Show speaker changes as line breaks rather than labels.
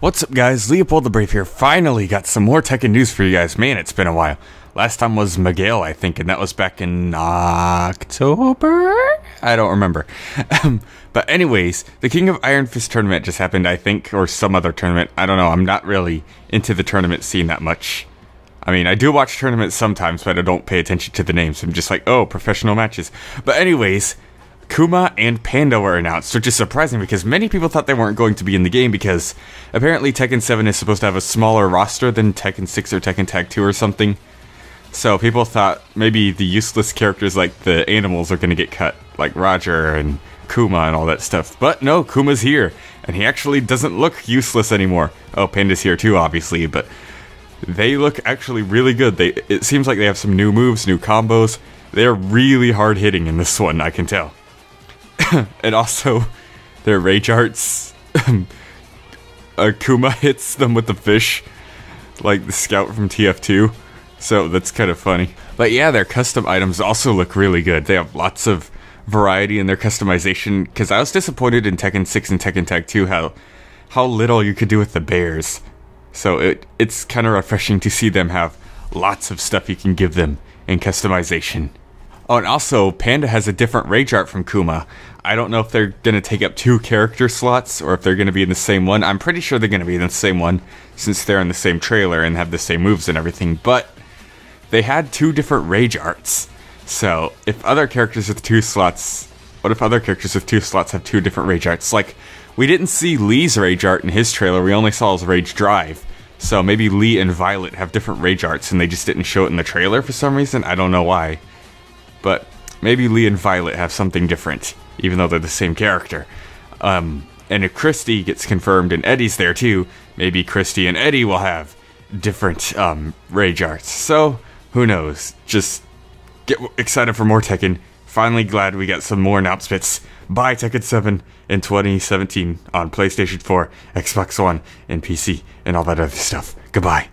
What's up, guys? Leopold the Brave here. Finally got some more Tekken news for you guys. Man, it's been a while. Last time was Miguel, I think, and that was back in October? I don't remember. Um, but, anyways, the King of Iron Fist tournament just happened, I think, or some other tournament. I don't know. I'm not really into the tournament scene that much. I mean, I do watch tournaments sometimes, but I don't pay attention to the names. I'm just like, oh, professional matches. But, anyways, Kuma and Panda were announced, which is surprising because many people thought they weren't going to be in the game because apparently Tekken 7 is supposed to have a smaller roster than Tekken 6 or Tekken Tag 2 or something. So people thought maybe the useless characters like the animals are going to get cut, like Roger and Kuma and all that stuff. But no, Kuma's here, and he actually doesn't look useless anymore. Oh, Panda's here too, obviously, but they look actually really good. They it seems like they have some new moves, new combos. They're really hard hitting in this one, I can tell. and also their rage arts. Akuma hits them with the fish, like the scout from TF2. So that's kind of funny. But yeah, their custom items also look really good. They have lots of variety in their customization. Because I was disappointed in Tekken 6 and Tekken Tag 2 how how little you could do with the bears. So it it's kind of refreshing to see them have lots of stuff you can give them in customization. Oh, and also, Panda has a different rage art from Kuma. I don't know if they're going to take up two character slots or if they're going to be in the same one. I'm pretty sure they're going to be in the same one since they're in the same trailer and have the same moves and everything. But they had two different rage arts. So if other characters with two slots, what if other characters with two slots have two different rage arts? Like, we didn't see Lee's rage art in his trailer, we only saw his rage drive. So maybe Lee and Violet have different rage arts and they just didn't show it in the trailer for some reason. I don't know why. But maybe Lee and Violet have something different, even though they're the same character. Um, and if Christy gets confirmed and Eddie's there too, maybe Christy and Eddie will have different um, rage arts. So, who knows? Just get excited for more Tekken. Finally glad we got some more announcements. Buy Tekken 7 in 2017 on PlayStation 4, Xbox One, and PC, and all that other stuff. Goodbye.